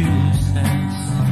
excuses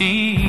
is